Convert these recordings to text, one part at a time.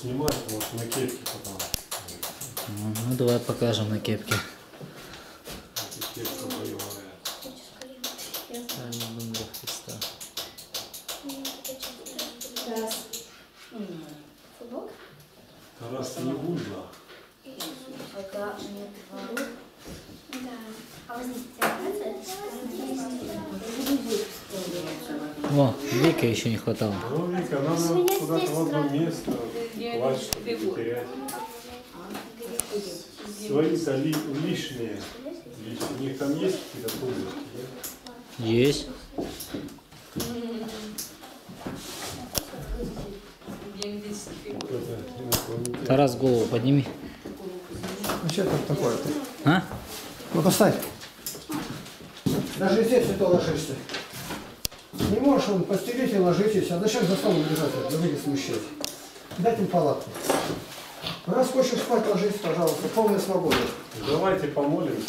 снимать, вот на кепке потом. Ну, ну, давай покажем на кепке. Кепка боевая. Христа. Раз. Тарас не творог. Да. А вы знаете, О, Вика еще не хватало. Ну, Вика, надо Меня куда-то в одно место не потерять. Свои-то ли, лишние. Лиш- У них там есть какие-то тумбочки, да? Есть. Это. Тарас, голову подними. Ну что там такое-то? А? Ну поставь. Даже здесь и то ложишься. Не можешь он постелить и ложитесь, а зачем за столом лежать, да вы не смущать. Дать им палатку. Раз хочешь спать, ложись, пожалуйста, полная свобода. Давайте помолимся.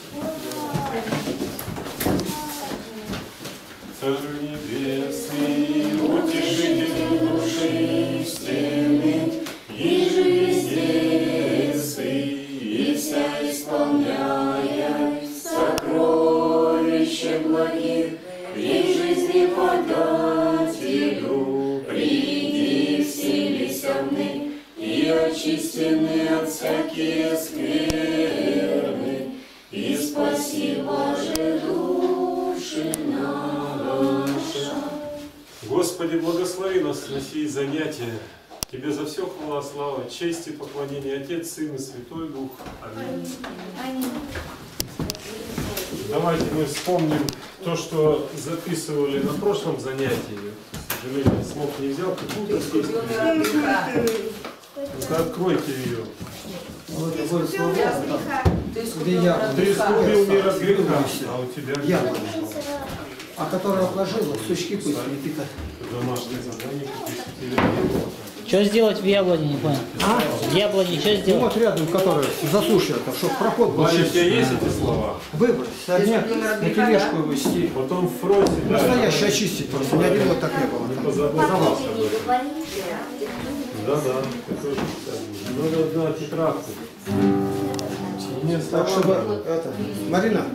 Царь небесный, утешитель души слава, честь и поклонение, Отец, Сын и Святой Дух. Аминь. Давайте мы вспомним то, что записывали на прошлом занятии. К сожалению, слов не взял. Ну-ка, откройте ее. Вот где я, Ты искупил мир от греха, а у тебя Я. а которая отложила, сучки пусть не пикают. Домашнее задание посетили. Что сделать в яблоне, не понял? А? В яблоне что И сделать? вот рядом, который засушит, чтобы проход был Ваня, у тебя чистый. есть эти слова? Выбрать, сорняк, на тележку вывести. Потом в фронте, да, Настоящий очистить просто, ни один вот так не было. не этом. Да-да. Надо на тетрадку. Так, чтобы, это, Марина,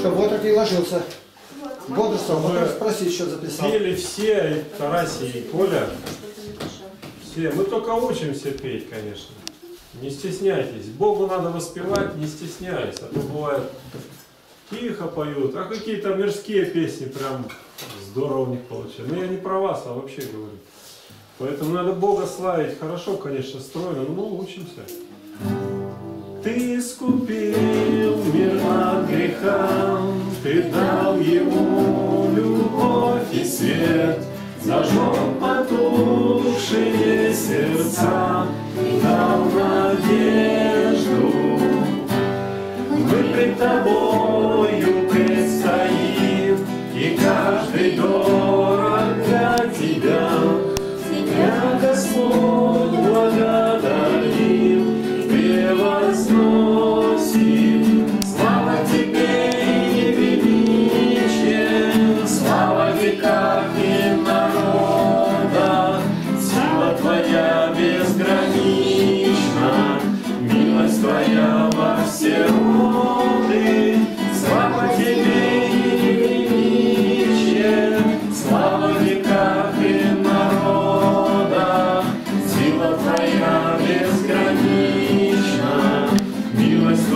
чтобы вот так и ложился. Бодрствовал, потом спросить, что записал. Пели все, и Тараси, и Коля. Все. Мы только учимся петь, конечно. Не стесняйтесь. Богу надо воспевать, не стесняясь. А то бывает тихо поют, а какие-то мирские песни прям здорово у них получается. Но я не про вас, а вообще говорю. Поэтому надо Бога славить. Хорошо, конечно, стройно, но мы учимся. Ты искупил мир от греха, Ты дал ему любовь и свет, Зажег потухшие сердца, Дал надежду. Мы пред тобою предстоим, И каждый дорог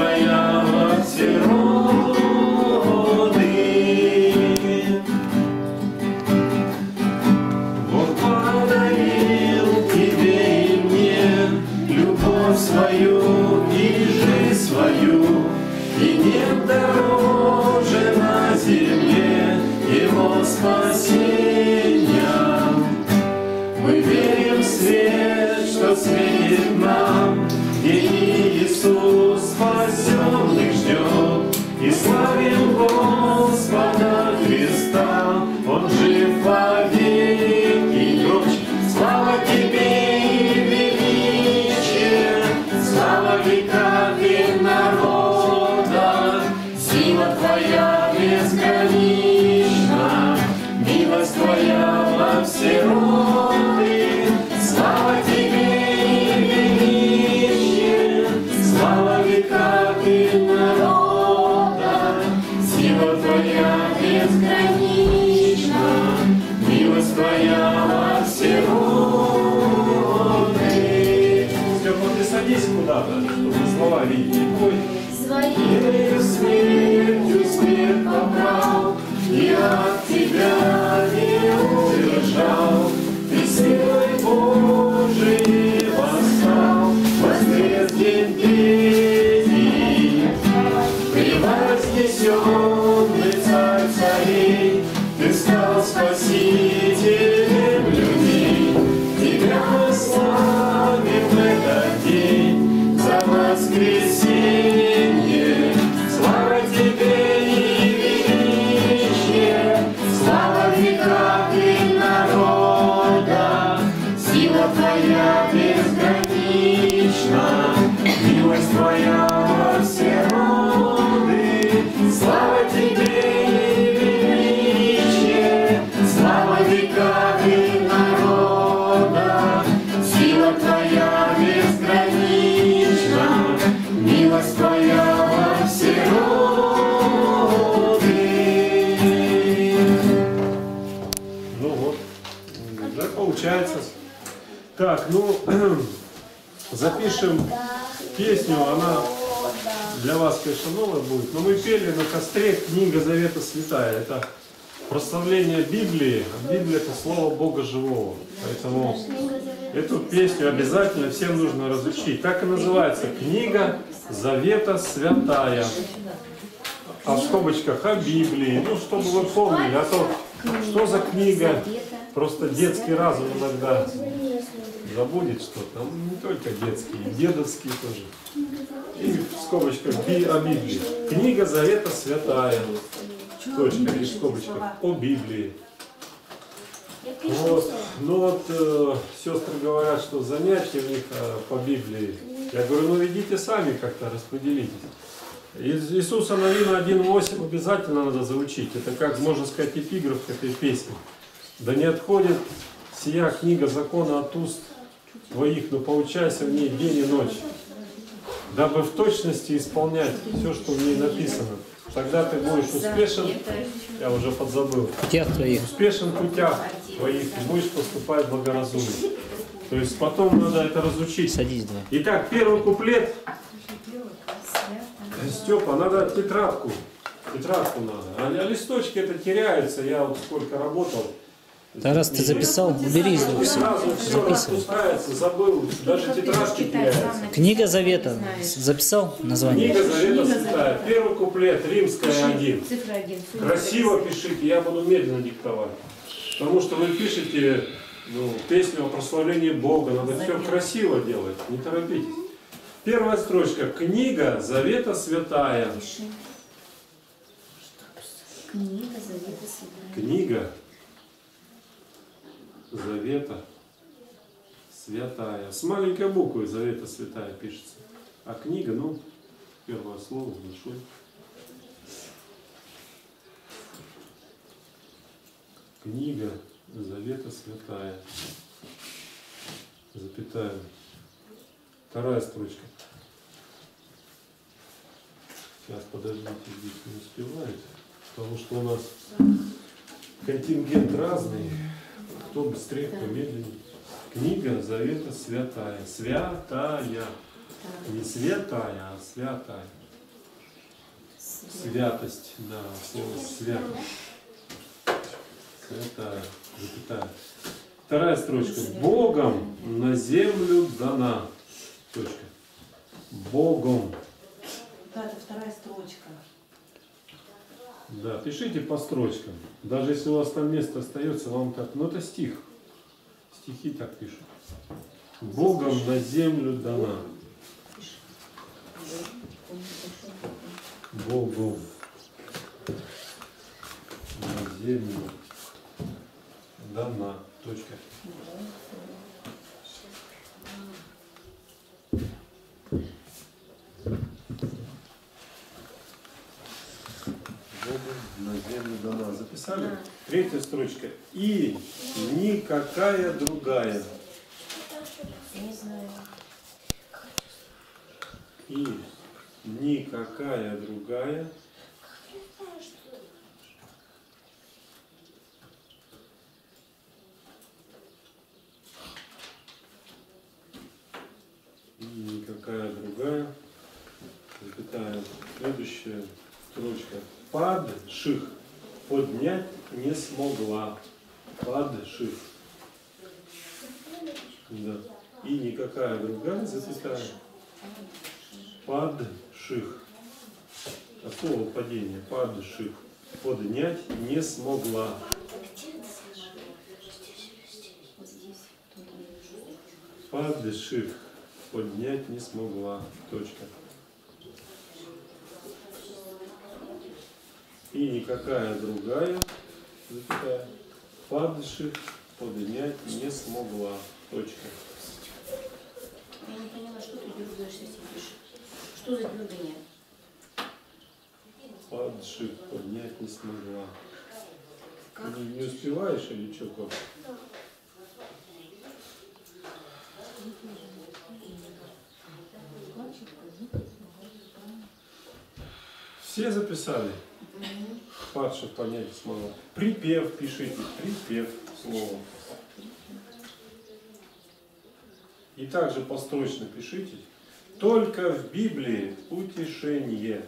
милость Твоя запишем песню, она для вас, конечно, новая будет, но мы пели на костре книга Завета Святая. Это прославление Библии, а Библия это Слово Бога Живого. Поэтому эту песню обязательно всем нужно разучить. Так и называется книга Завета Святая. А в скобочках о Библии, ну, чтобы вы помнили, а то что за книга? Просто детский разум иногда забудет что-то. Ну, Не только детский, и дедовский тоже. И в скобочках Би- о Библии. Книга Завета Святая. Точка, и в скобочках. О Библии. Вот. Ну вот э, сестры говорят, что занятия у них э, по Библии. Я говорю, ну идите сами как-то распределитесь. Из Иисуса Новина 1.8 обязательно надо заучить. Это как, можно сказать, эпиграф к этой песне. Да не отходит сия книга закона от уст твоих, но поучайся в ней день и ночь, дабы в точности исполнять все, что в ней написано. Тогда ты будешь успешен, я уже подзабыл, успешен в путях твоих и будешь поступать благоразумно. То есть потом надо это разучить. Садись давай. Итак, первый куплет. Степа, надо тетрадку. Тетрадку надо. А, а листочки это теряются. Я вот сколько работал. Да раз ты записал, убери из рук все. Сразу все Записывай. распускается, забыл. Даже тетрадки теряются. Книга Завета. Записал название? Книга Завета Святая. Первый куплет, римская один. Цифра один. Красиво пишите, я буду медленно диктовать. Потому что вы пишете ну, песню о прославлении Бога, надо все красиво делать, не торопитесь. Первая строчка. Книга Завета Святая. Книга Завета Святая. Книга Завета Святая. С маленькой буквы Завета Святая пишется. А книга, ну, первое слово большое. Книга Завета Святая. Запятая. Вторая строчка. Сейчас подождите, здесь не успевает. Потому что у нас контингент разный. Кто быстрее, кто медленнее. Книга Завета Святая. Святая. Не святая, а святая. Святость, да, слово святость. Святая, запятая. Вторая строчка. Богом на землю дана. Точка. Богом. Да, это вторая строчка. Да, пишите по строчкам. Даже если у вас там место остается, вам так. Ну это стих. Стихи так пишут. Богом на землю дана. Богом на землю дана. Точка. Богом на землю дана. Записали? Третья строчка. И никакая другая. Не знаю. И никакая другая и никакая другая Следующая строчка. Падших поднять не смогла. Падших. Да. И никакая другая запятая. Падших. От слова падение. Падших. Поднять не смогла. Падших. Поднять не смогла. Точка. И никакая другая запятая. Падших поднять не смогла. Точка. Я не поняла, что ты дергаешься сидишь. Что за дергание? Падших поднять не смогла. Не, не успеваешь или что, как? Все записали? Падших понять не смогла. Припев пишите, припев словом. И также построчно пишите. Только в Библии утешение.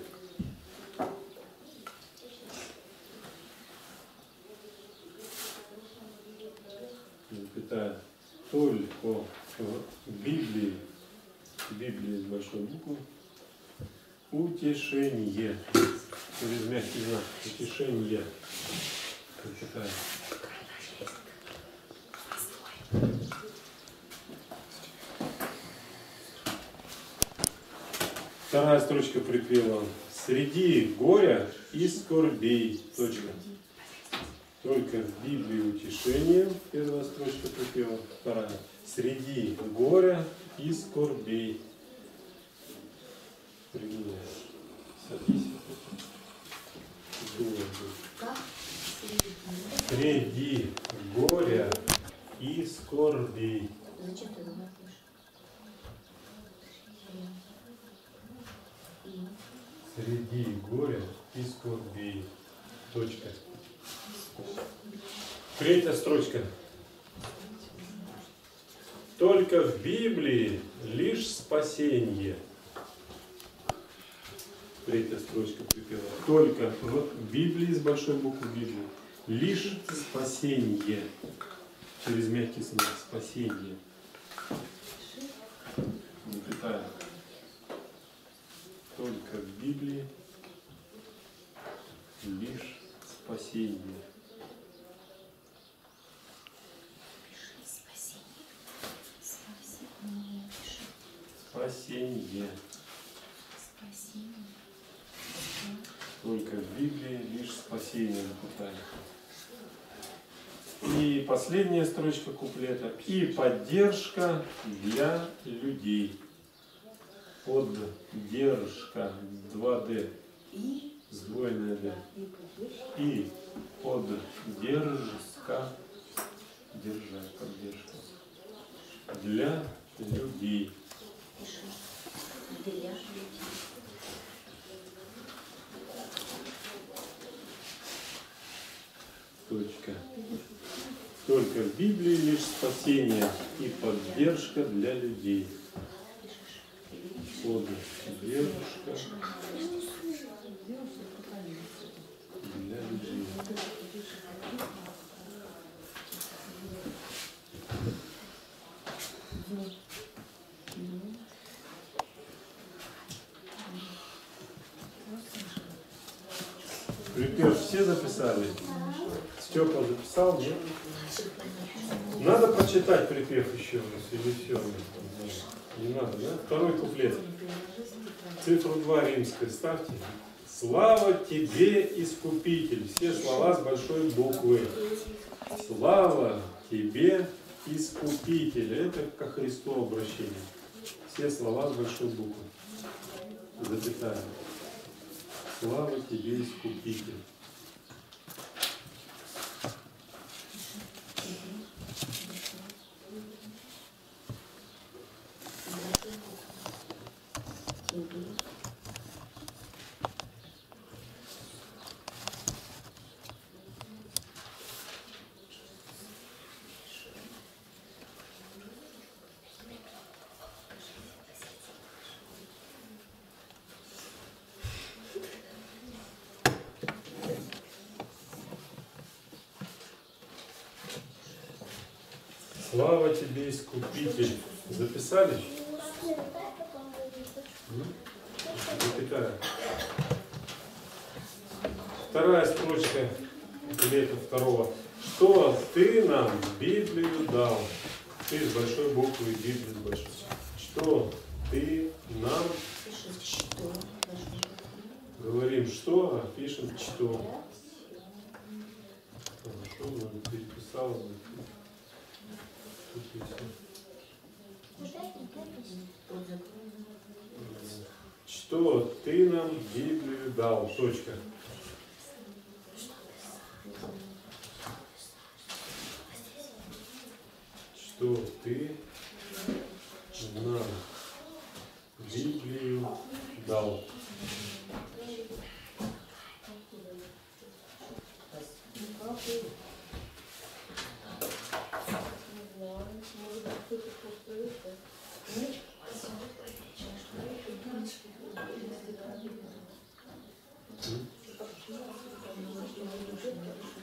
запятая, только в Библии, Библии с большой буквы, утешение, через мягкий знак, утешение, запятая. Вторая строчка припева. Среди горя и скорбей. Точка. Только в Библии утешение. Первая строчка припева. Вторая. Среди горя и скорбей. Садись. Среди горя и скорбей. Зачем ты Среди горя и скорбей. Точка. Третья строчка. Только в Библии лишь спасение. Третья строчка припела. Только в Библии с большой буквы Библии лишь спасение. Через мягкий знак спасение. Запятая. Только в Библии лишь спасение. Спасение. Спасение. Только в Библии лишь спасение запятая. И последняя строчка куплета. И поддержка для людей. Поддержка 2D. И Сдвоенное D. И поддержка. Держать, поддержка. Для людей. Для людей. Точка. Только в Библии лишь спасение и поддержка для людей. Поддержка для людей. Припев все записали? Степа записал, нет? Надо прочитать припев еще раз, или все? Не надо, да? Второй куплет. Цифру 2 римской ставьте. Слава тебе, Искупитель. Все слова с большой буквы. Слава тебе, Искупитель. Это ко Христу обращение. Все слова с большой буквы. Запятая. Слава тебе, Искупитель. Тебе, Искупитель. Записали? М? Запятая. Вторая строчка лета второго. Что ты нам Библию дал? Ты с большой буквы, Библию с большой. Что ты нам Пишет, что. говорим что, а пишем что. Хорошо, надо переписал. бы. Тут и всё. Что ты нам Библию дал? Точка. Что ты нам Библию дал?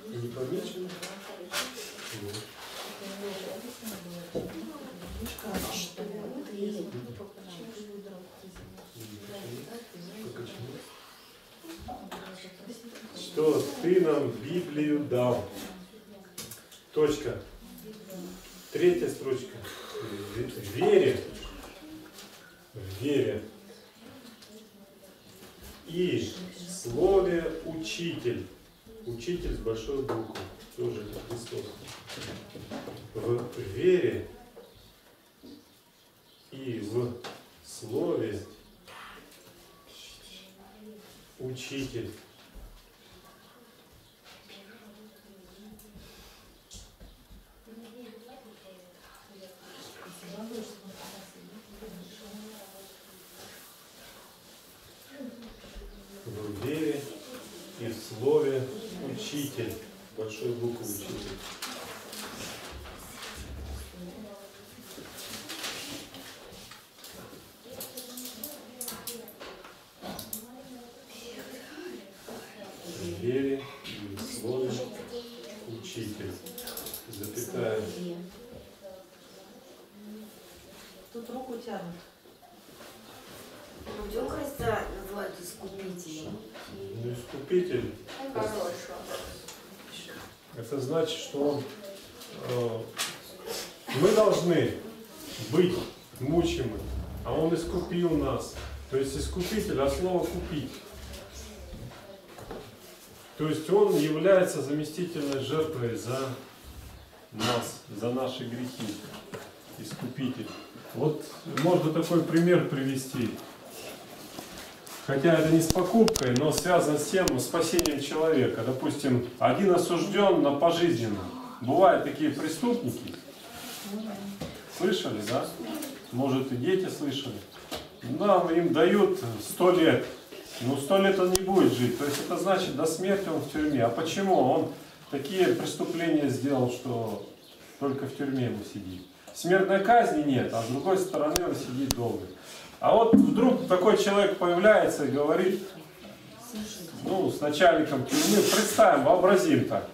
Не помечено? Вот. Что ты нам Библию дал? Точка. Третья строчка. В вере. В вере. И в слове учитель. Учитель с большой буквы. Тоже это Христос. В вере и в слове учитель. В вере и в слове учитель. Большой буквы учитель. В вере и в слове учитель. Запятая. Тут руку тянут. Где Христа называют искупителем? Ну, искупитель Это значит, что он, э, мы должны быть мучимы, а он искупил нас. То есть искупитель, а слово купить. То есть он является заместительной жертвой за нас, за наши грехи. Искупитель. Вот можно такой пример привести. Хотя это не с покупкой, но связано с тем, с спасением человека. Допустим, один осужден на пожизненно. Бывают такие преступники. Слышали, да? Может и дети слышали. Да, им дают сто лет. Ну, сто лет он не будет жить. То есть это значит, до смерти он в тюрьме. А почему? Он такие преступления сделал, что только в тюрьме ему сидит. Смертной казни нет, а с другой стороны он сидит долго. А вот вдруг такой человек появляется и говорит, ну, с начальником тюрьмы, представим, вообразим так,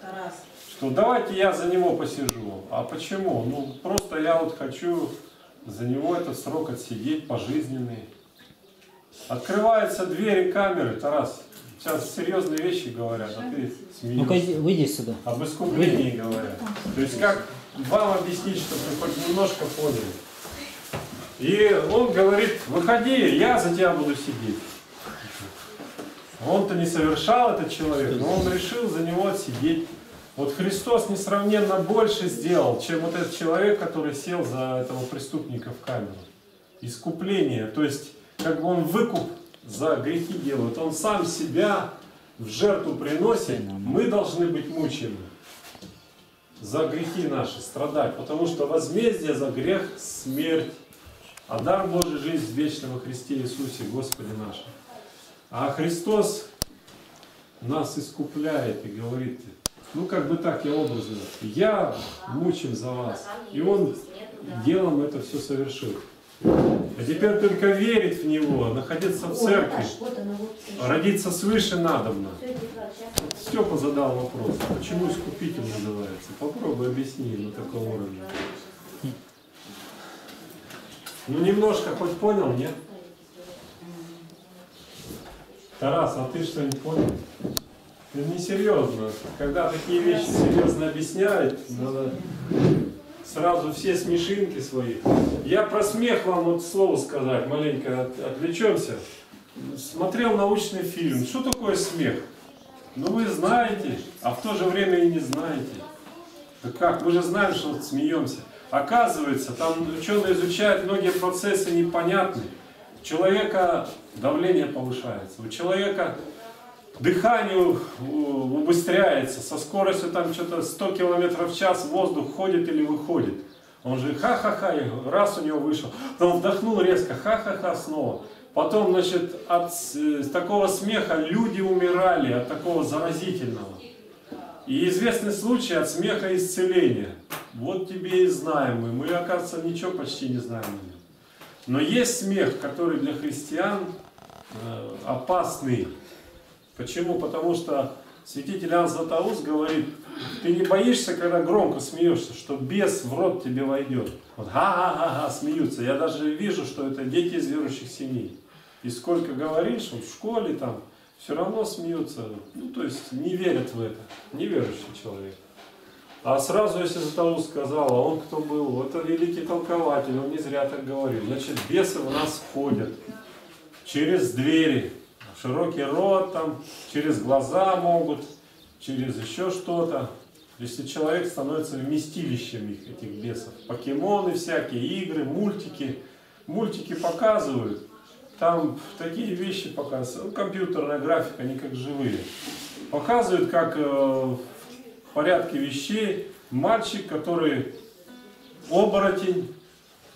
что давайте я за него посижу. А почему? Ну, просто я вот хочу за него этот срок отсидеть пожизненный. Открываются двери камеры, Тарас. Сейчас серьезные вещи говорят, а ты Ну-ка, смеешься. иди- выйди сюда. Об искуплении говорят. То есть как вам объяснить, чтобы вы хоть немножко поняли? И он говорит, выходи, я за тебя буду сидеть. Он-то не совершал этот человек, но он решил за него отсидеть. Вот Христос несравненно больше сделал, чем вот этот человек, который сел за этого преступника в камеру. Искупление, то есть как бы он выкуп за грехи делает. Он сам себя в жертву приносит. Мы должны быть мучены за грехи наши, страдать. Потому что возмездие за грех – смерть. А дар Божий – жизнь вечного Христе Иисусе, Господе нашем. А Христос нас искупляет и говорит, ну как бы так, я образно, я мучим за вас. И Он делом это все совершил. А теперь только верить в Него, находиться в церкви, вот. родиться свыше надобно. Степа задал вопрос, почему искупитель называется? Попробуй объясни на таком уровне. Ну немножко хоть понял, нет? Тарас, а ты что не понял? Это несерьезно. Когда такие вещи серьезно объясняют, надо сразу все смешинки свои. Я про смех вам вот слово сказать, маленько от- отвлечемся. Смотрел научный фильм. Что такое смех? Ну вы знаете, а в то же время и не знаете. Да как? Мы же знаем, что смеемся. Оказывается, там ученые изучают многие процессы непонятные. У человека давление повышается, у человека дыхание убыстряется, со скоростью там что-то 100 километров в час воздух входит или выходит. Он же ха-ха-ха, раз у него вышел, потом вдохнул резко, ха-ха-ха снова. Потом, значит, от э, такого смеха люди умирали, от такого заразительного. И известный случай от смеха исцеления. Вот тебе и знаем мы. Мы, оказывается, ничего почти не знаем. Но есть смех, который для христиан э, опасный. Почему? Потому что святитель Иоанн Златоуст говорит, ты не боишься, когда громко смеешься, что бес в рот тебе войдет. Вот га-га-га-га смеются. Я даже вижу, что это дети из верующих семей. И сколько говоришь, вот в школе там, все равно смеются. Ну, то есть не верят в это. Неверующий человек. А сразу, если Златоуст сказал, а он кто был? Это великий толкователь, он не зря так говорил. Значит, бесы в нас входят через двери, широкий рот, там, через глаза могут, через еще что-то. Если человек становится вместилищем их, этих бесов. Покемоны всякие, игры, мультики. Мультики показывают. Там такие вещи показывают. Ну, компьютерная графика, они как живые. Показывают, как э, в порядке вещей мальчик, который оборотень,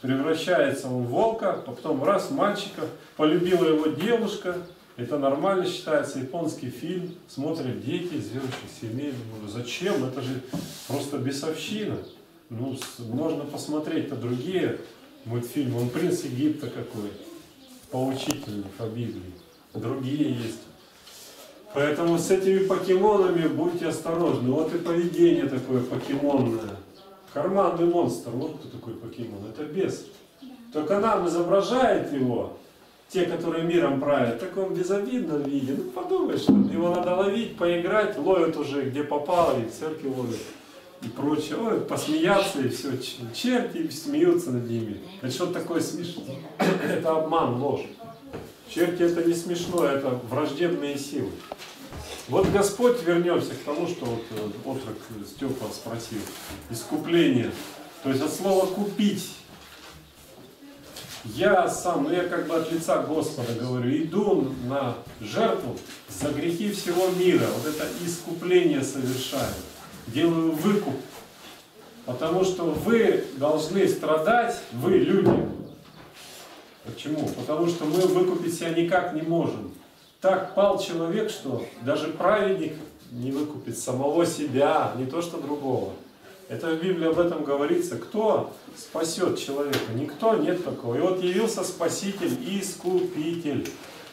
превращается он в волка, а потом раз мальчика, полюбила его девушка, это нормально считается, японский фильм, смотрят дети из верующих семей, думаю, зачем, это же просто бесовщина. Ну, можно посмотреть-то другие мультфильмы, он принц Египта какой, поучительный по Библии, другие есть. Поэтому с этими покемонами будьте осторожны. Вот и поведение такое покемонное. Карманный монстр, вот кто такой покемон, это бес. Только нам изображает его, те, которые миром правят, в таком безобидном виде. Ну подумай, что его надо ловить, поиграть, ловят уже где попало, и в церкви ловят. И прочее. Ой, посмеяться и все. Черти смеются над ними. Это что такое смешно? Это обман, ложь. Черти это не смешно, это враждебные силы. Вот Господь, вернемся к тому, что вот э, отрок Степа спросил. Искупление. То есть от слова купить. Я сам, ну я как бы от лица Господа говорю, иду на жертву за грехи всего мира. Вот это искупление совершаю. Делаю выкуп. Потому что вы должны страдать, вы люди. Почему? Потому что мы выкупить себя никак не можем. Так пал человек, что даже праведник не выкупит самого себя, не то что другого. Это в Библии об этом говорится. Кто спасет человека? Никто, нет такого. И вот явился Спаситель и Искупитель.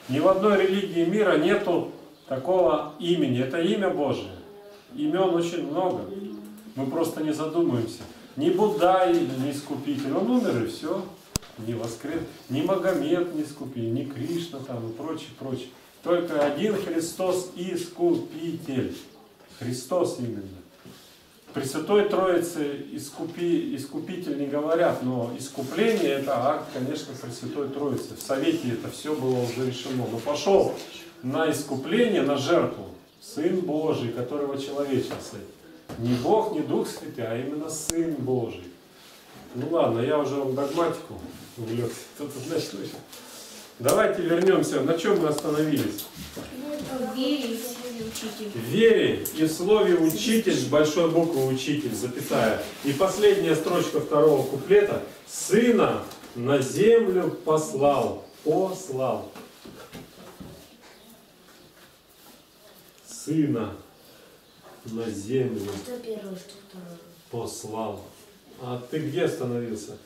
Ни в одной религии мира нету такого имени. Это имя Божие. Имен очень много. Мы просто не задумываемся. Ни Будда не Искупитель. Он умер и все. Не воскрес. Ни Магомед не Искупитель, ни Кришна там и прочее, прочее. Только один Христос Искупитель. Христос именно. Пресвятой Троице искупи, искупитель не говорят, но искупление это акт, конечно, Пресвятой Троицы. В Совете это все было уже решено. Но пошел на искупление, на жертву Сын Божий, которого человечился. Не Бог, не Дух Святый, а именно Сын Божий. Ну ладно, я уже в догматику увлекся. Тут, значит. Давайте вернемся. На чем мы остановились? Вере и силе учитель. Вере и в слове учитель с большой буквы учитель, запятая. И последняя строчка второго куплета. Сына на землю послал. Послал. Сына на землю Что первое, что второе? послал. А ты где остановился?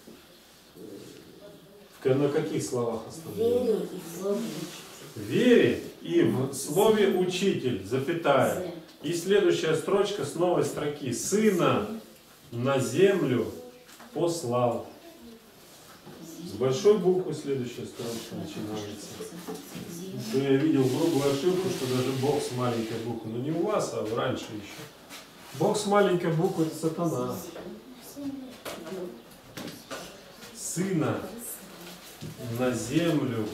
В- На каких словах остановился? Вере и слове В вере и в слове учитель, запятая. учитель. И следующая строчка с новой строки. Сына на землю послал. С большой буквы следующая строчка начинается. То я видел грубую ошибку, что даже Бог с маленькой буквы. Но не у вас, а раньше еще. Бог с маленькой буквы это сатана. Сына на землю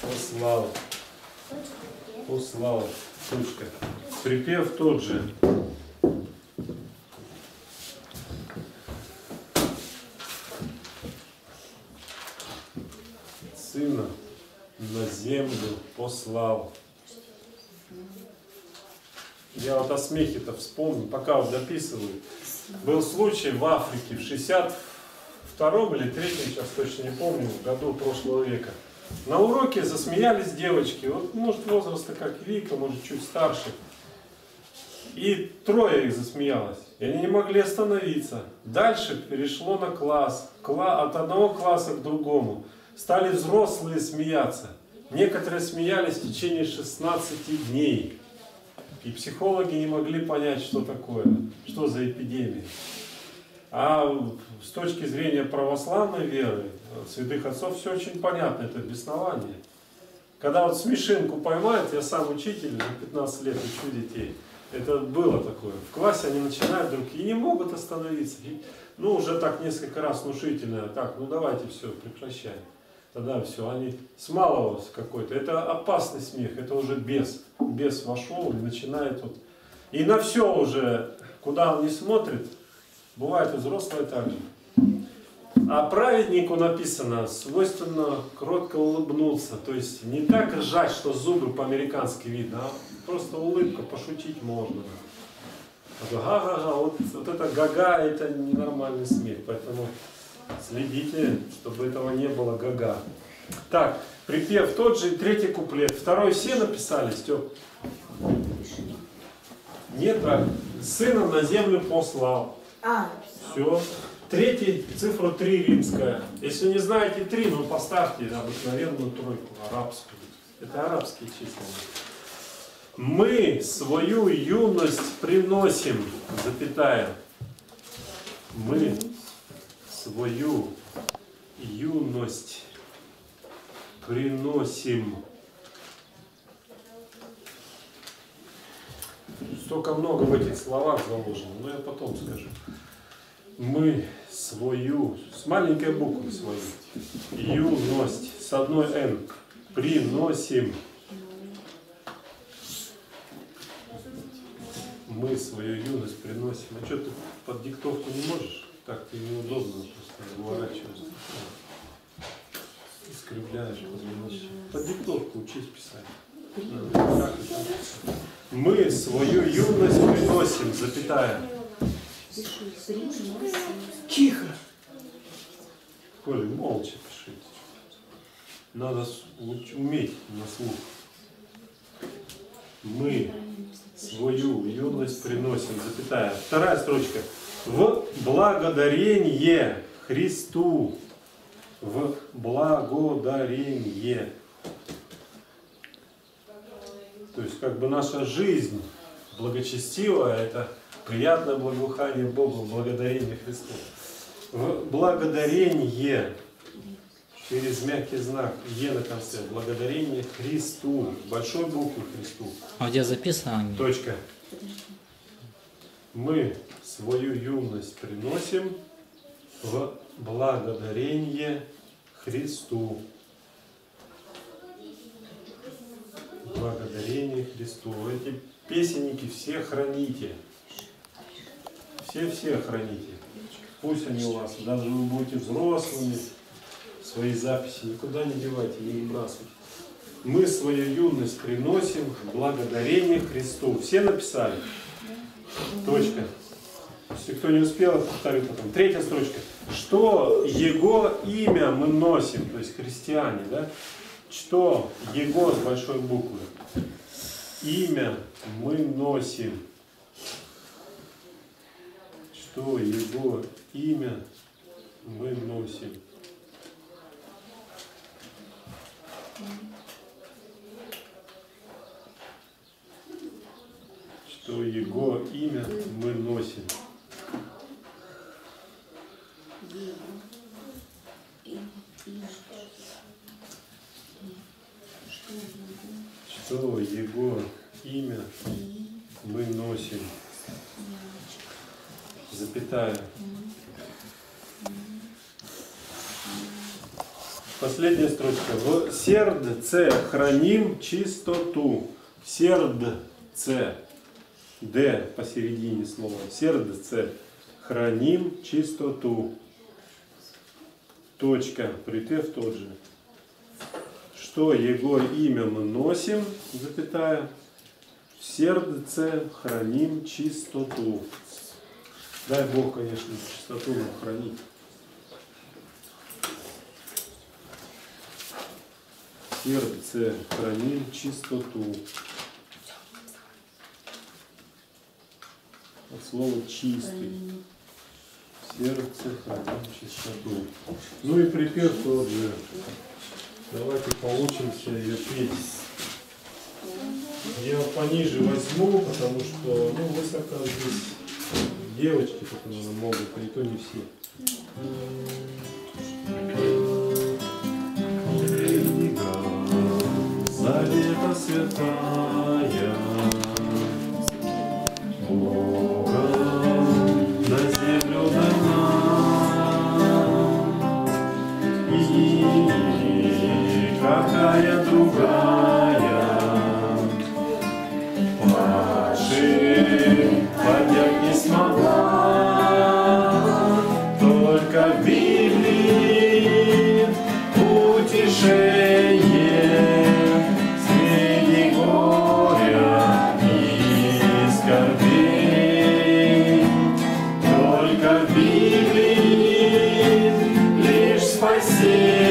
послал. Послал. Точка. Припев тот же. Сына на землю послал. Я вот о смехе-то вспомнил, пока вот дописываю. Был случай в Африке в 62 или 3 сейчас точно не помню, году прошлого века. На уроке засмеялись девочки, вот может возраста как Вика, может чуть старше. И трое их засмеялось. И они не могли остановиться. Дальше перешло на класс. Кла- От одного класса к другому. Стали взрослые смеяться. Некоторые смеялись в течение 16 дней. И психологи не могли понять, что такое, что за эпидемия. А с точки зрения православной веры, святых отцов, все очень понятно, это беснование. Когда вот смешинку поймают, я сам учитель, уже 15 лет учу детей, это было такое. В классе они начинают вдруг и не могут остановиться. И, ну, уже так несколько раз внушительно, так, ну давайте все, прекращаем. Тогда все, они с малого какой-то. Это опасный смех, это уже бес. Бес вошел и начинает вот. И на все уже, куда он не смотрит, бывает и взрослые так же. А праведнику написано, свойственно кротко улыбнуться. То есть не так ржать, что зубы по-американски видно, а просто улыбка, пошутить можно. А га-га-га, вот, вот это га-га, это ненормальный смех. Поэтому следите, чтобы этого не было га-га. Так, припев тот же, третий куплет. Второй все написали, Степ? Нет, так. Сына на землю послал. А, Все. Третий, цифра 3 римская. Если не знаете 3, ну поставьте обыкновенную тройку, арабскую. Это арабские числа. Мы свою юность приносим, запятая. Мы свою юность приносим. Столько много в этих словах заложено, но я потом скажу. Мы свою, с маленькой буквы свою, юность, с одной Н, приносим. Мы свою юность приносим. А что ты под диктовку не можешь? Так ты неудобно просто выворачиваешь. Искривляешь позвоночник. Под диктовку учись писать. Мы свою юность приносим, запятая. Тихо. Коля, молча пишите. Надо уметь на слух. Мы свою юность приносим, запятая. Вторая строчка. В благодарение Христу. В благодарение. То есть как бы наша жизнь благочестивая, это приятное благоухание Богу, благодарение Христу. В благодарение через мягкий знак Е на конце. Благодарение Христу. Большой буквы Христу. А где записано? Точка. Мы свою юность приносим в благодарение Христу. Благодарение Христу. Эти песенники все храните. Все-все храните. Пусть они у вас, даже вы будете взрослыми, свои записи никуда не девайте, не выбрасывайте. Мы свою юность приносим благодарение Христу. Все написали? Точка. Если кто не успел, повторю потом. Третья строчка. Что Его имя мы носим, то есть христиане, да? Что Его с большой буквы? Имя мы носим. Что Его имя мы носим. Что Его имя мы носим. Что его имя мы носим, запятая. Последняя строчка. В сердце храним чистоту. Сердце. Д посередине слова. Сердце храним чистоту. Точка. Припев тот же. Что его имя мы носим, запятая, в сердце храним чистоту. Дай Бог, конечно, чистоту нам хранить. Сердце храним чистоту. От слова чистый. Сердце храним чистоту. Ну и припев тот же. Давайте поучимся ее петь. Я пониже возьму, потому что ну, высоко здесь девочки наверное, могут, и то не все. Завета святая, лишь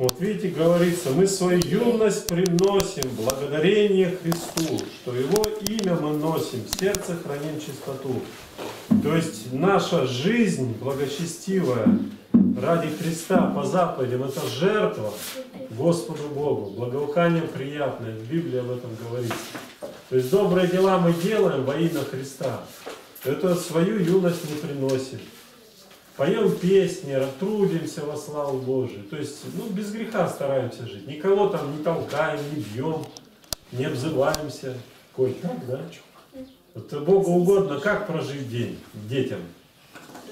Вот видите, говорится, мы свою юность приносим благодарение Христу, что Его имя мы носим, сердце храним чистоту. То есть наша жизнь благочестивая ради Христа по заповедям это жертва Господу Богу, благоухание приятное, в Библии об этом говорится. То есть добрые дела мы делаем во имя Христа. Это свою юность мы приносим. Поем песни, трудимся во славу Божию. То есть, ну, без греха стараемся жить. Никого там не толкаем, не бьем, не обзываемся. Коль, так, да? Вот Богу угодно, как прожить день детям.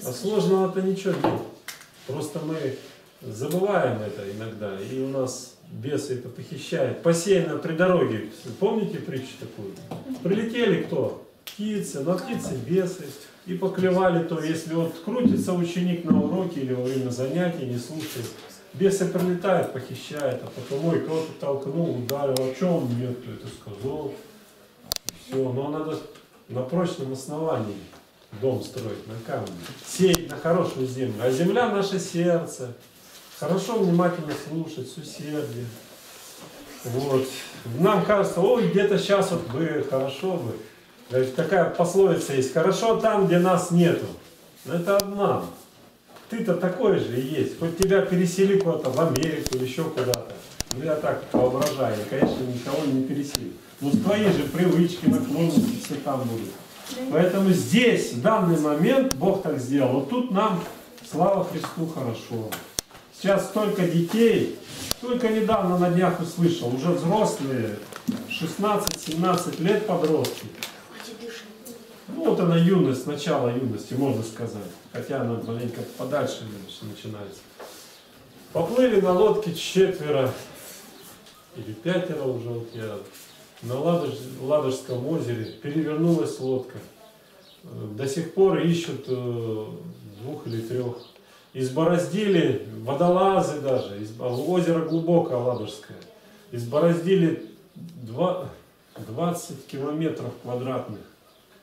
А сложного-то ничего нет. Просто мы забываем это иногда, и у нас бесы это похищают. Посеяно при дороге, помните притчу такую? Прилетели кто? Птицы, на птицы бесы. И поклевали то, если вот крутится ученик на уроке или во время занятий, не слушает, Бесы прилетают, похищают, а потом, ой, кого-то толкнул, ударил, а что он мне кто это сказал? Все, но надо на прочном основании дом строить, на камне, сеять на хорошую землю. А земля наше сердце. Хорошо внимательно слушать, с усердием. Вот. Нам кажется, ой, где-то сейчас вот бы, хорошо бы. Говорит, Такая пословица есть, хорошо там, где нас нету. Но это обман. Ты-то такой же и есть. Хоть тебя пересели куда-то в Америку еще куда-то. Ну я так воображаю, я, конечно, никого не переселю. Но твои же привычки, наклонности все там будут. Поэтому здесь, в данный момент, Бог так сделал. Вот тут нам, слава Христу, хорошо. Сейчас столько детей, только недавно на днях услышал, уже взрослые, 16-17 лет подростки. Ну вот она юность, начало юности, можно сказать. Хотя она маленько подальше начинается. Поплыли на лодке четверо или пятеро уже, вот я на Ладож, Ладожском озере перевернулась лодка. До сих пор ищут э, двух или трех. Избороздили, водолазы даже, из- озеро глубокое Ладожское. Избороздили два- 20 километров квадратных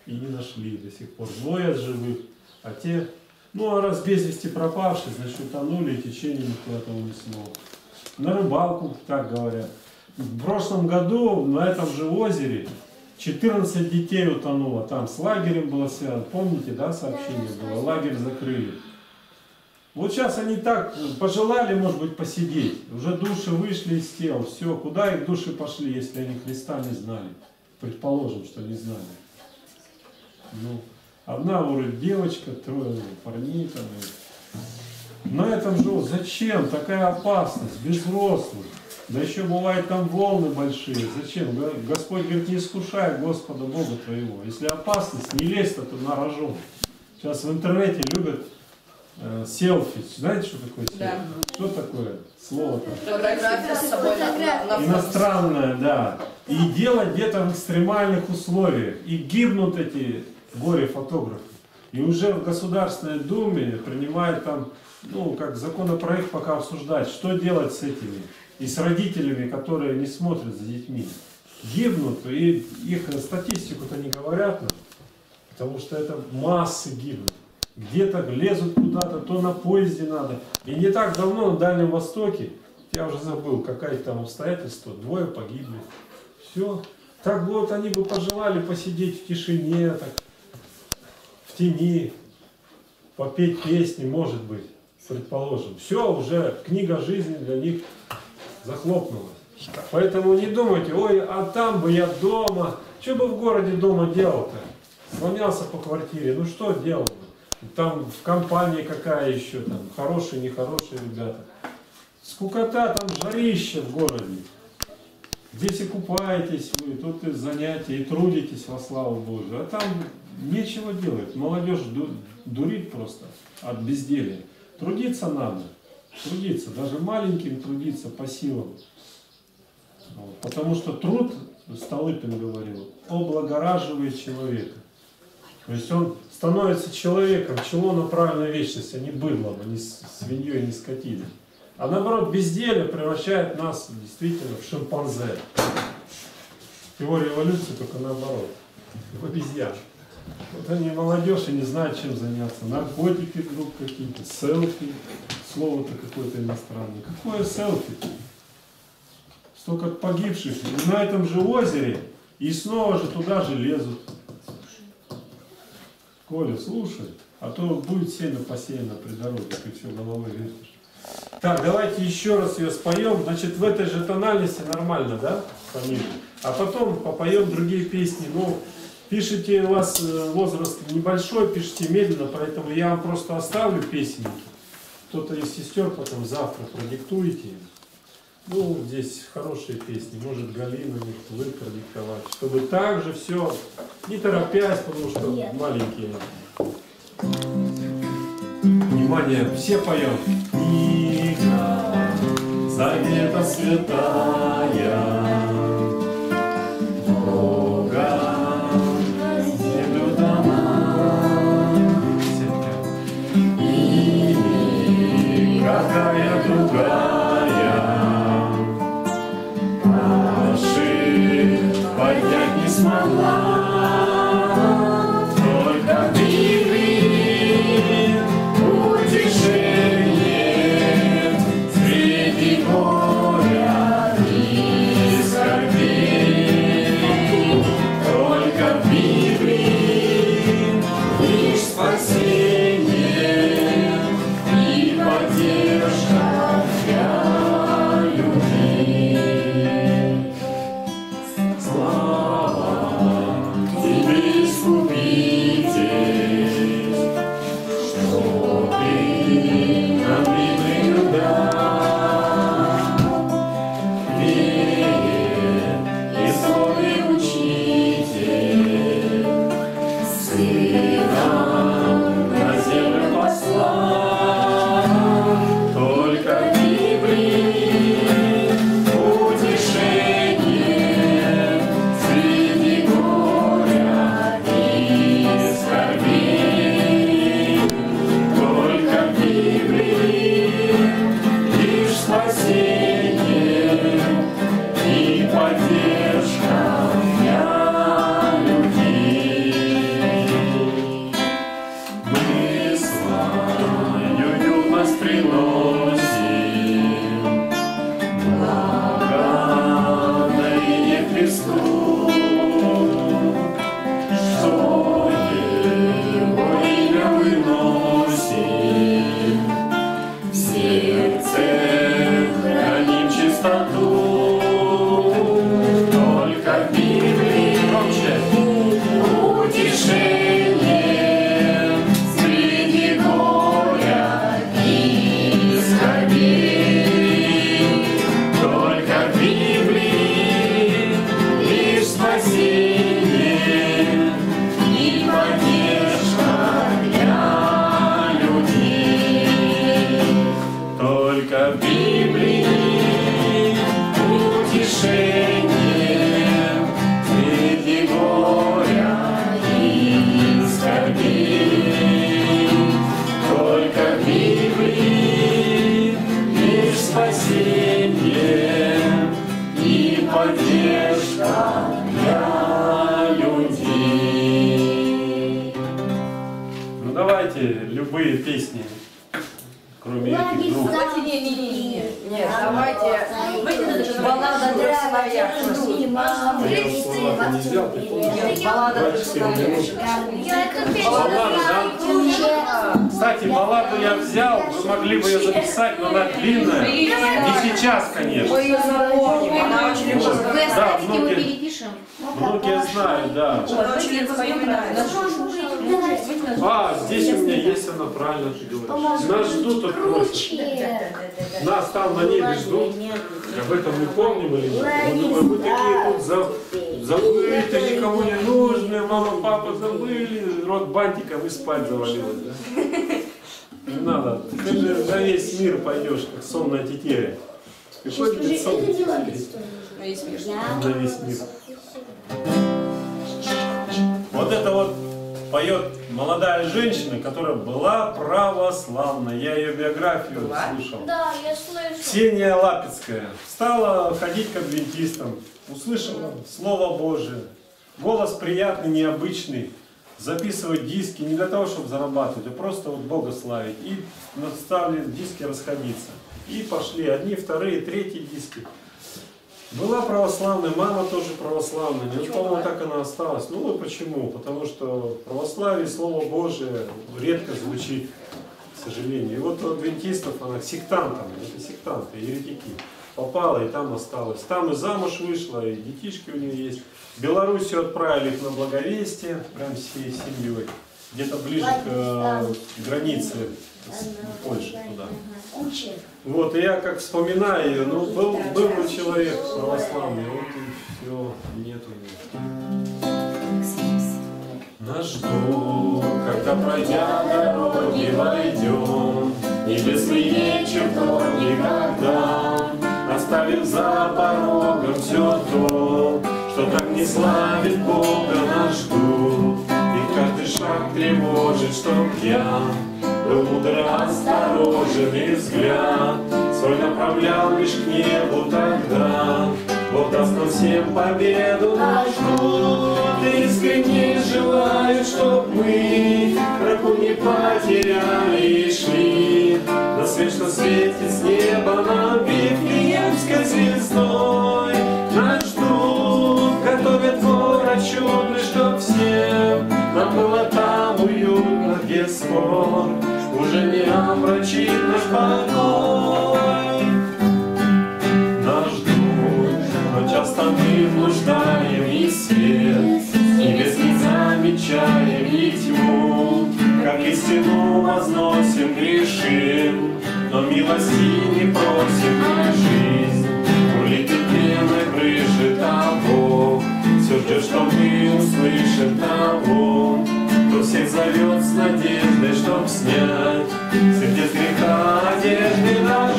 и не нашли до сих пор. Двое живых, а те, ну а раз без вести пропавшие, значит утонули и течение куда-то унесло. На рыбалку, так говорят. В прошлом году на этом же озере 14 детей утонуло. Там с лагерем было связано. Помните, да, сообщение было? Лагерь закрыли. Вот сейчас они так пожелали, может быть, посидеть. Уже души вышли из тел. Все, куда их души пошли, если они Христа не знали? Предположим, что не знали. Ну, одна вроде девочка, трое парней там. и- На этом же вот зачем такая опасность, без взрослых? Да еще бывает там волны большие. Зачем? Го- Господь говорит, не искушай Господа Бога твоего. Если опасность, не лезь то на рожон. Сейчас в интернете любят э, селфи. Знаете, что такое селфи? Да. Что такое слово-то? Фотография с собой на, на. Иностранная, да. И делать где-то в экстремальных условиях. И гибнут эти горе-фотографы. И уже в Государственной Думе принимают там, ну, как законопроект пока обсуждать, что делать с этими. И с родителями, которые не смотрят за детьми. Гибнут, и их статистику-то не говорят нам, потому что это массы гибнут. Где-то лезут куда-то, то на поезде надо. И не так давно на Дальнем Востоке, я уже забыл, какая там обстоятельства, двое погибли. Все. Так вот они бы пожелали посидеть в тишине, так, тени, попеть песни, может быть, предположим. Все, уже книга жизни для них захлопнулась. Поэтому не думайте, ой, а там бы я дома. Что бы в городе дома делал-то? Слонялся по квартире, ну что делал бы? Там в компании какая еще, там хорошие, нехорошие ребята. Скукота, там жарище в городе. Здесь и купаетесь вы, тут и занятия, и трудитесь во славу Божию. А там нечего делать. Молодежь ду- дурит просто от безделия. Трудиться надо. Трудиться. Даже маленьким трудиться по силам. Вот. Потому что труд, Столыпин говорил, облагораживает человека. То есть он становится человеком, чело на правильную вечность, а не быдлом, а не свиньей, не скотиной. А наоборот, безделие превращает нас действительно в шимпанзе. Теория эволюции только наоборот. В обезьян. Вот они молодежь и не знают, чем заняться. Наркотики вдруг какие-то, селфи. Слово-то какое-то иностранное. Какое селфи? Столько погибших. И на этом же озере. И снова же туда же лезут. Коля, слушай, а то будет сено посеяно при дороге, ты все головой вертишь. Так, давайте еще раз ее споем. Значит, в этой же тональности нормально, да? Пониже. А потом попоем другие песни. Ну, пишите, у вас э, возраст небольшой, пишите медленно, поэтому я вам просто оставлю песенки. Кто-то из сестер потом завтра продиктуете. Ну, здесь хорошие песни. Может, Галина, может, вы продиктовать. Чтобы так же все, не торопясь, потому что маленькие. Внимание, все поем. Книга Завета святая, поднять не смогла. Только длинная. Не сейчас, конечно. Мы ее запомним, она очень легко Вы Да, оставите, мы многие- перепишем. Многие знают, да. А, здесь у меня есть она, правильно ты говоришь. Нас ждут тут просят. Нас там на небе ждут. Об этом мы помним или нет? Мы думаем, мы такие тут за, забыты, никому не нужны, мама, папа забыли, рот бантиком и спать завалилась, да? Надо, ты же на весь мир пойдешь, как сонная тетеря. Какой будет сонная тетеря? Весь мир. На весь мир. Вот это вот поет молодая женщина, которая была православной. Я ее биографию Была? слушал. Да, я слышу. Ксения Лапецкая стала ходить к адвентистам, услышала Слово Божие, голос приятный, необычный, записывать диски не для того, чтобы зарабатывать, а просто вот Бога славить. И стали диски расходиться. И пошли одни, вторые, третьи диски. Была православная, мама тоже православная. Ну, по-моему, так она осталась. Ну, вот почему? Потому что в православии Слово Божие редко звучит, к сожалению. И вот у адвентистов она к сектантам, это сектанты, еретики, попала и там осталась. Там и замуж вышла, и детишки у нее есть. В Белоруссию отправили их на благовестие, прям всей семьей. Где-то ближе к э, границе Польши туда. Вот, и я как вспоминаю ну, был, был бы человек православный, вот и все, нету его. Наш дух, когда пройдя дороги войдем, Небесный вечер то никогда, оставив за порогом все то, что так не славит Бога наш дух. И каждый шаг тревожит, чтоб я был мудро осторожен и взгляд свой направлял лишь к небу тогда. Бог даст нам всем победу нашу. Ты искренне желаю, чтоб мы тропу не потеряли и шли. Что светит с неба нам Вифлеемской звездой. Нас ждут, готовят город чудный, чтоб всем нам было там уютно, где спор уже не омрачит наш покой. Нас ждут, но часто мы блуждаем и свет, Небес не замечаем и тьму, Как истину возносим, грешим, Но милости не просим и жизнь. Улетит пеной крыши того, Все ждет, что мы услышим того, Кто всех зовет с надеждой, чтоб снять Сердец греха одежды нас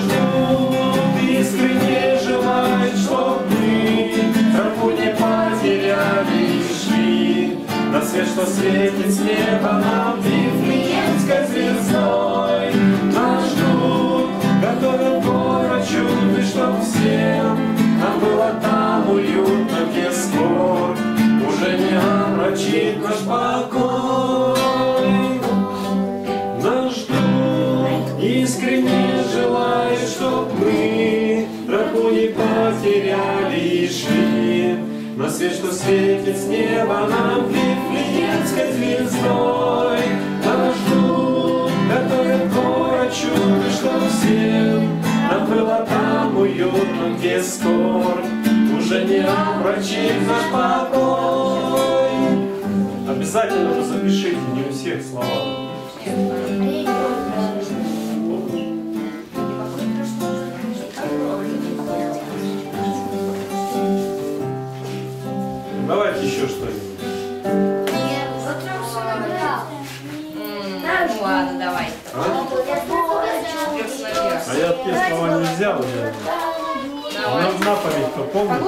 На свет, что светит с неба нам Вифлеемской звездой. Нас ждут, готовят город чудный, чтоб всем Нам было там уютно, где спор. Уже не омрачит наш покой. Нас ждут, искренне желаю, чтоб мы тропу не потеряли и шли. На свет, что светит с неба нам Вифлеемской звездой. Нас ждут, готовят город чудо, чтоб всем нам было там уютно, где скоро уже не омрачит наш покой. Обязательно запишите, не у всех слова. А те слова не взял. Я... На, на память кто помнит?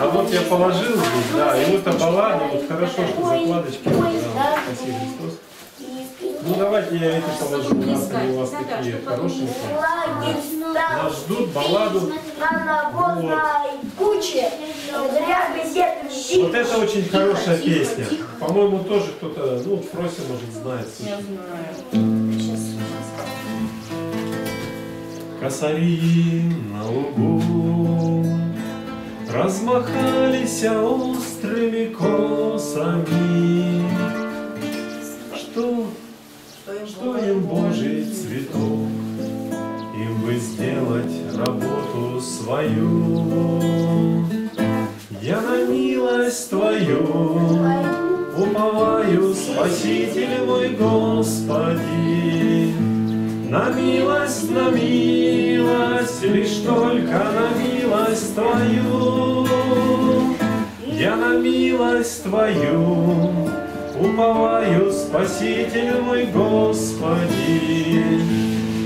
А вот я положил здесь, да, и вот баллада, вот хорошо, что закладочки. Да, спасибо, Христос. Ну давайте я это положу, у нас они у вас такие хорошенькие. Нас ждут балладу. Куча. Вот это очень хорошая песня. По-моему, тоже кто-то, ну, в Фросе, может, знает. Косари на лугу Размахались острыми косами. Что, что им Божий цветок? Им бы сделать работу свою. Я на милость Твою уповаю, Спаситель мой Господи. На милость, на милость, лишь только на милость Твою. Я на милость Твою уповаю, Спаситель мой Господи.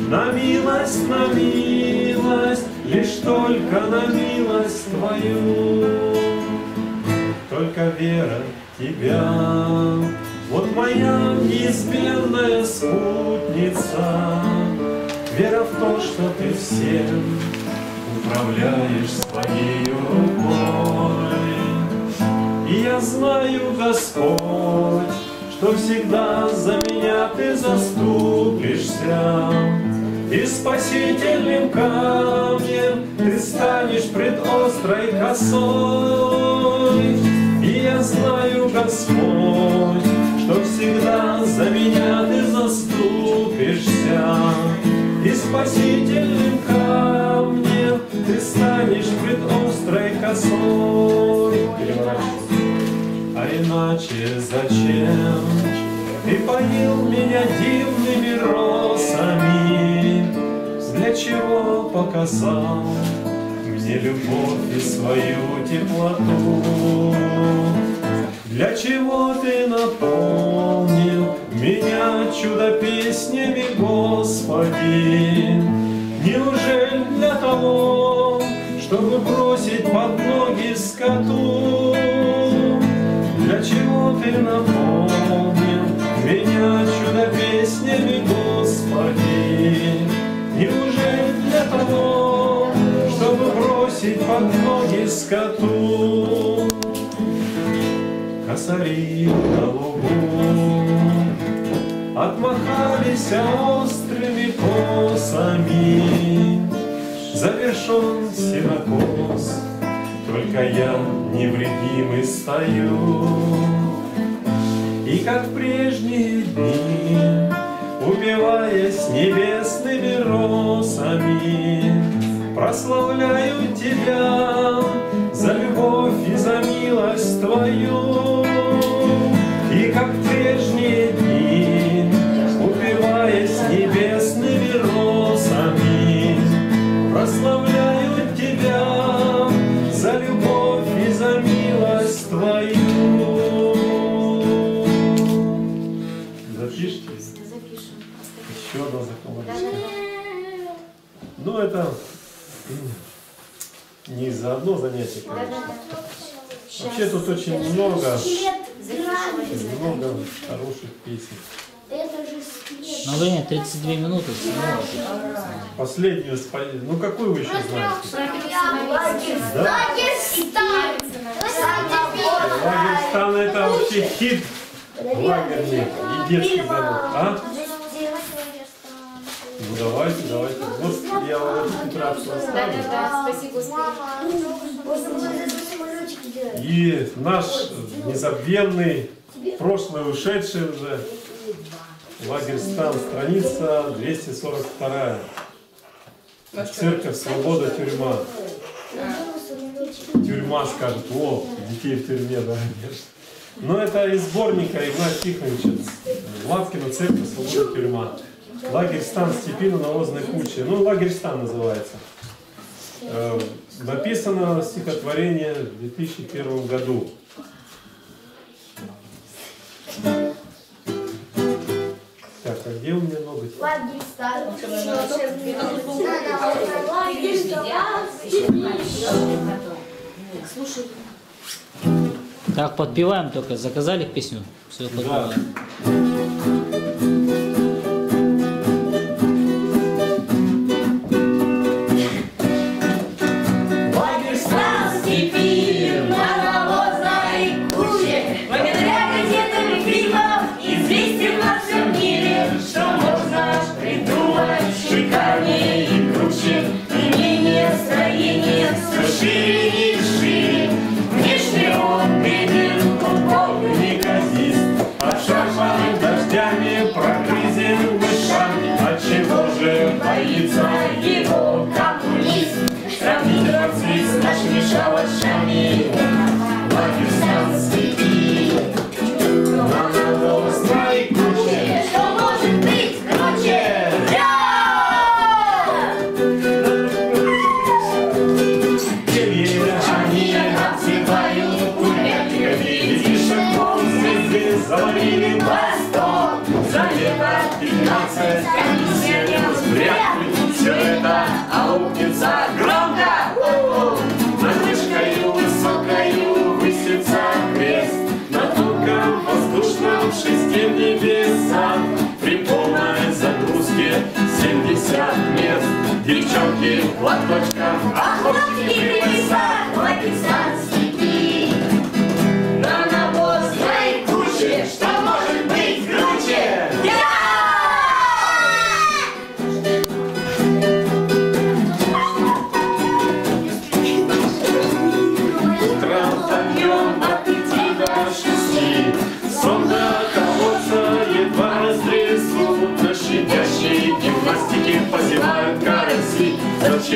На милость, на милость, лишь только на милость Твою. Только вера в Тебя, моя неизменная спутница. Вера в то, что Ты всем управляешь своей рукой. И я знаю, Господь, что всегда за меня Ты заступишься. И спасительным камнем Ты станешь пред острой косой. И я знаю, Господь, что всегда за меня Ты заступишься. И спасительным камнем Ты станешь пред острой косой. А иначе зачем Ты поил меня дивными росами? Для чего показал мне любовь и свою теплоту? Для чего Ты наполнил меня чудо-песнями, Господи? Неужели для того, чтобы бросить под ноги скоту? Для чего Ты наполнил меня чудо-песнями, Господи? Неужели для того, чтобы бросить под ноги скоту? Косари на лугу Отмахались острыми косами. Завершен сенокос Только я невредимый стою. И как в прежние дни Убиваясь небесными росами Прославляю тебя за любовь и за милость твою. Как в прежние дни, упиваясь небесными росами, прославляю тебя за любовь и за милость твою. Запишите Запишем. еще одно заколочение. Ну, это не за одно занятие, конечно. Вообще тут очень много, много хороших песен. Это же. Ну, время 32 минуты. всего. Последнюю, спа- ну какую вы еще знаете? Да? Лагерстан это вообще хит лагерный и детский занят. А? Ну давайте, давайте. Вот я вам эту тетрадку оставлю. спасибо. И наш незабвенный, прошлый ушедший уже, Лагерстан, страница 242. Церковь, свобода, тюрьма. Тюрьма скажет, о, детей в тюрьме, да, конечно. Но это из сборника Игнатия Тихоновича Лавкина, церковь, свобода, тюрьма. Лагерь стан Степина навозной кучи. Ну, лагерь стан называется. Написано стихотворение в 2001 году. Так, а где у меня ноготь? Так, подпеваем только. Заказали песню? Все, Да. подпеваем. Лагерь Девчонки в платочках, охотники в лесах Лагерстанский пир.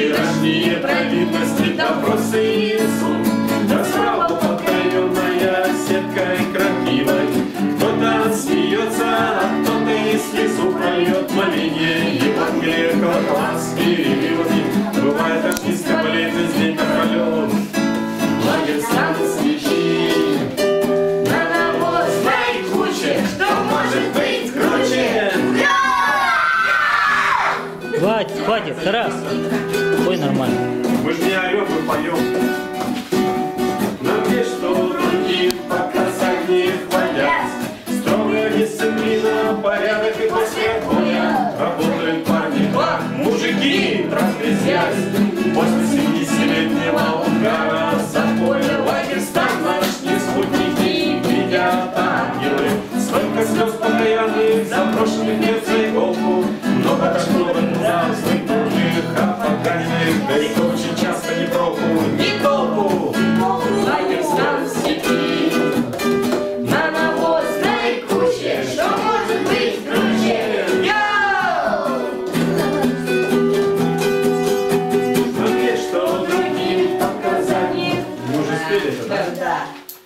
Вчерашние провинности допросы несут. Расправа потаенная сеткой крапивой, Кто-то смеется, а кто-то и слезу прольет моление. Евангелие класс переливами, Бывает аж низко болеет весь день напролет. Лагерстанский пир. На навозной куче, что может быть круче? Хватит, хватит, Тарас. Нормально. Мы же не орем, мы поем.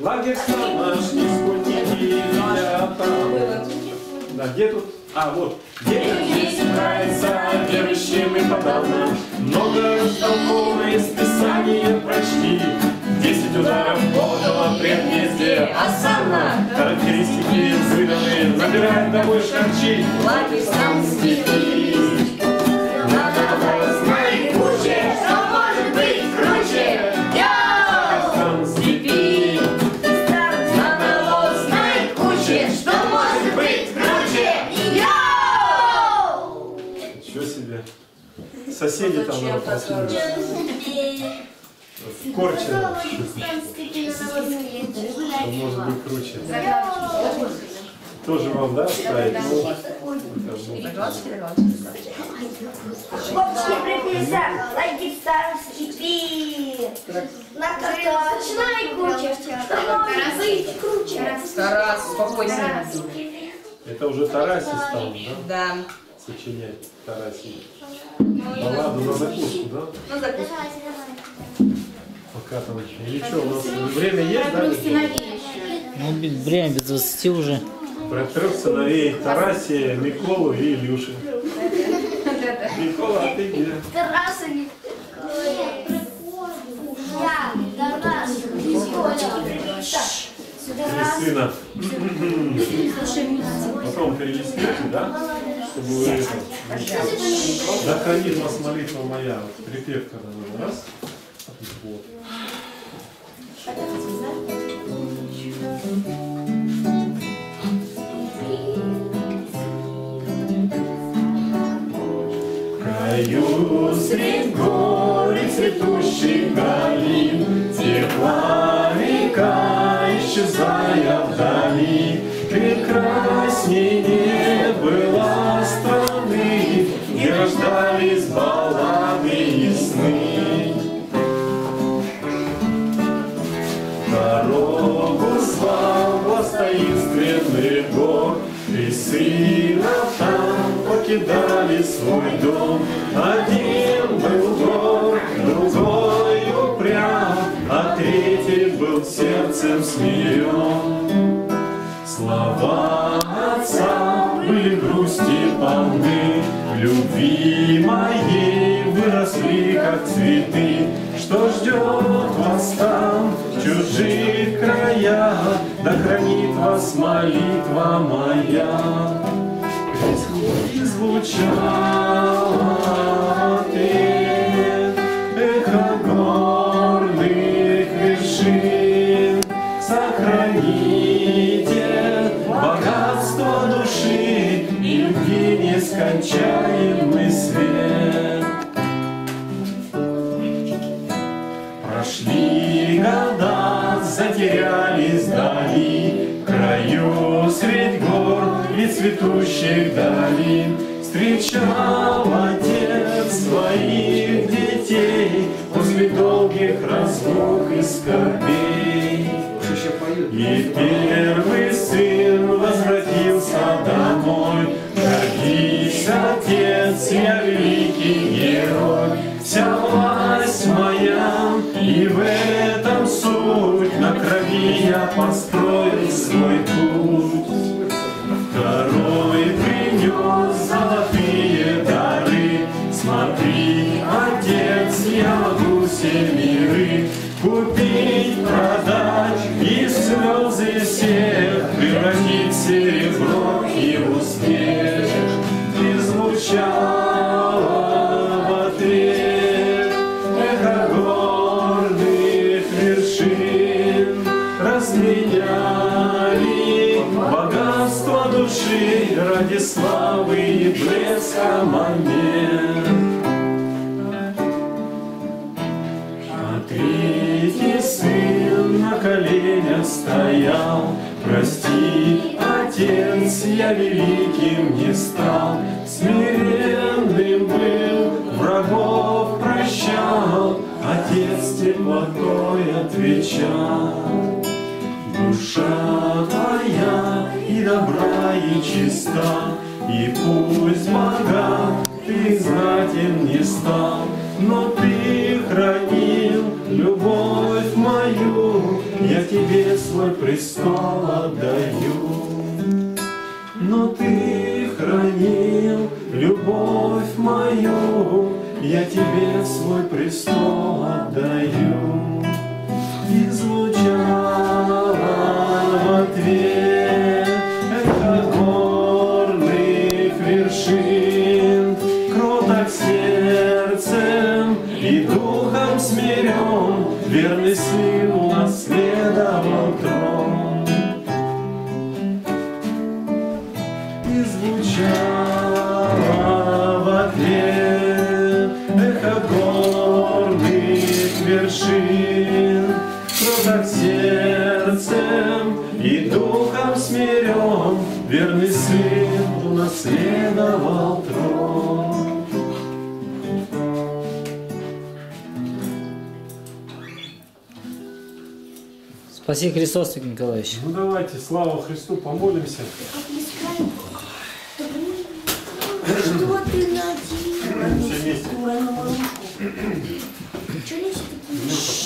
Лагерь сам наш нисколько не ребята. Да, где тут? А, вот. Где? Есть нравится верующим и подавно. Много разговоров. Писания прочти. Десять ударов Божьего предместья Асана. Характеристики выданы, набирает домой шарчи. Лагерь сам степи. Надо знай круче, что может быть круче. Йоу! Сам Степи. Надо знай круче, что может быть круче. Йоу! Ничего себе. Соседи там Что может быть круче. Тоже вам, да, ставить? Ну, Вообще приписа, лагерь старом степи. На карточной круче, быть круче. Тарас, успокойся. ну, Это уже Тараси стал, да? Да. Сочинять Тараси. Балладу на закуску, да? Ну, закуску. Там. Или что, у нас время есть, да? Ну, время без 20 уже. Про трех сыновей Тарасия, Миколу и Илюши. Микола, а ты где? Тараса не... Я, Тарас, Три сына. Потом перелистните, да? Чтобы вы это... Да хранит вас молитва моя. Припев когда. Раз. Вот. Краю средь гор и цветущих долин река, исчезая вдали. Прекрасней не было страны Где рождались баллады и сны Дорогу звал властоинственный гор И сынов там покидали свой дом. Один был гор, другой упрям А третий был сердцем смирен Слова отца были грусти полны, Любви моей выросли, как цветы, Что ждет вас там, чужих краях, Да хранит вас молитва моя. Ведь звучал ответ, Эхо горных вершин, Сохраните богатство души И любви нескончаемый свет. Цветущих долин Встречал отец своих детей После долгих разлук и скорбей. И первый сын возвратился домой. Гордись, отец, я великий герой. Вся власть моя, и в блеска момент третий сын на коленях стоял. Прости, отец, я великим не стал. Смиренным был, врагов прощал. Отец теплотой отвечал. Душа твоя и добра, и чиста, И пусть богат ты знатен не стал, Но ты хранил любовь мою я тебе свой престол отдаю. Но ты хранил любовь мою, я тебе свой престол отдаю. Спаси Христос, Виктор Николаевич. Ну давайте, слава Христу, помолимся. Что ты наделал? Все вместе. Ну,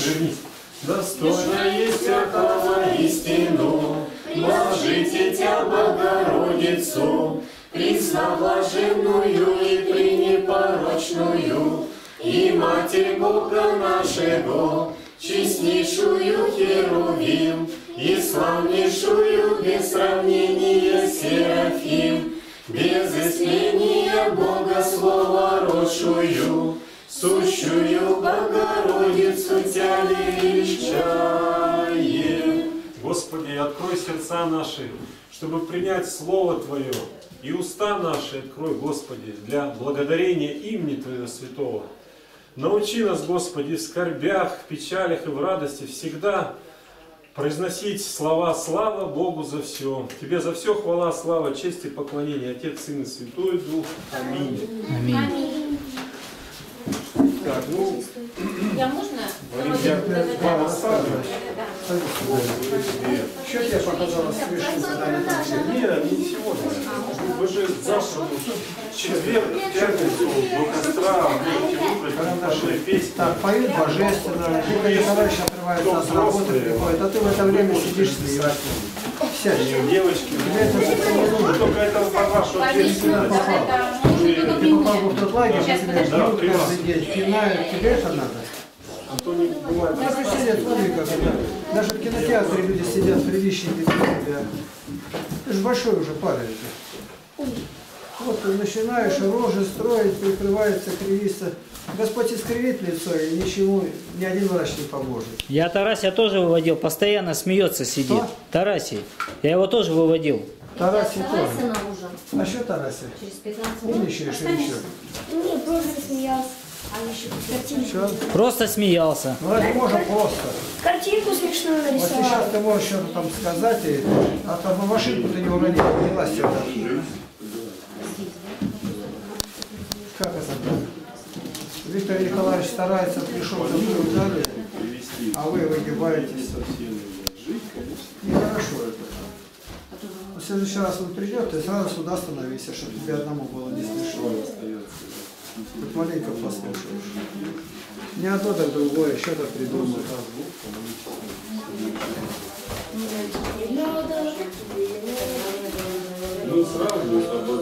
повернись. Достойно есть всякого истину, Блажите Тя, Богородицу, Пресноблаженную и пренепорочную, И Матерь Бога нашего, Честнейшую Херувим, И славнейшую без сравнения Серафим, Без истления Бога Слова родшую, Сущую Богородицу Тя величаем. Господи, открой сердца наши, чтобы принять Слово Твое, и уста наши открой, Господи, для благодарения имени Твоего Святого. Научи нас, Господи, в скорбях, в печалях и в радости всегда произносить слова «Слава Богу за все». Тебе за все хвала, слава, честь и поклонение, Отец, Сын и Святой Дух. Аминь. Аминь. Так, ну, Я можно? Мария, Мама, Да-да-да. Что тебе показалось смешно? Нет, не сегодня. Вы же завтра, ну, в четверг, в пятницу, до костра будете выбрать наши песни. Так, поют божественно, Виктор Николаевич отрывается от работы, приходит, а ты в это время сидишь смеешься. Сядь. Девочки, Тебе это совсем не нужно. вы только это под вашу ответственность. Ты попал в тот лагерь, тебя бьют каждый день, пинают, тебе это надо? А то не бывает. И сидят, смотри, как это. Даже в кинотеатре люди сидят, приличники тебя. Ты же большой уже парень. Вот ты начинаешь рожи строить, прикрывается, кривится. Господь искривит лицо, и ничему ни один врач не поможет. Я Тарасия тоже выводил, постоянно смеется, сидит. Кто? Тарасий. Я его тоже выводил. Тарасий тоже. А что Тарасий? Через 15 минут. Умничаешь или что? Не, просто смеялся. Что? Просто смеялся. Ну это можно просто. Картинку смешную Вот сейчас нарисовал. ты можешь что-то там сказать, и, а там машинку ты не уронил, не лазь сюда. Как это так? Виктор Николаевич старается, пришел, вы дали, а вы выгибаетесь. Нехорошо это. В следующий раз он придет, ты сразу сюда становись, чтобы тебе одному было не смешно. Хоть маленько послушаешь. Не одно, так другое, что-то придумал. Ну, сразу с тобой